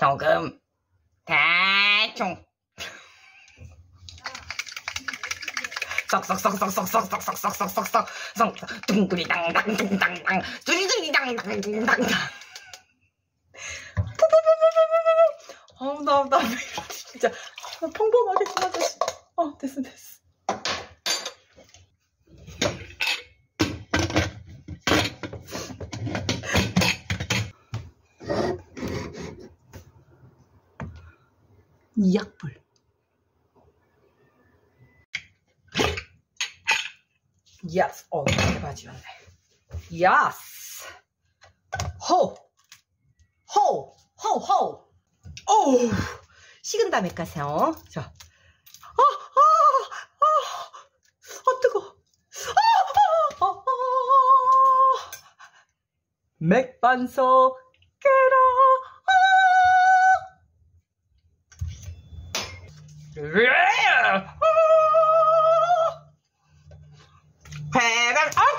조금. 대충. 쏙쏙쏙쏙쏙쏙쏙쏙쏙쏙쏙쏙 둥구리 당당 둥당당. 두리두리 당당 둥당당. 어우 나나 진짜. 아, 평범하게 좀 하자 어 됐어 됐어 이약불. 야스 어 대바지였네. 야스 호호 호호 오 식은 다음에 가세요. 자. 아, 아, 아. 맥반석. Yeah! Ah!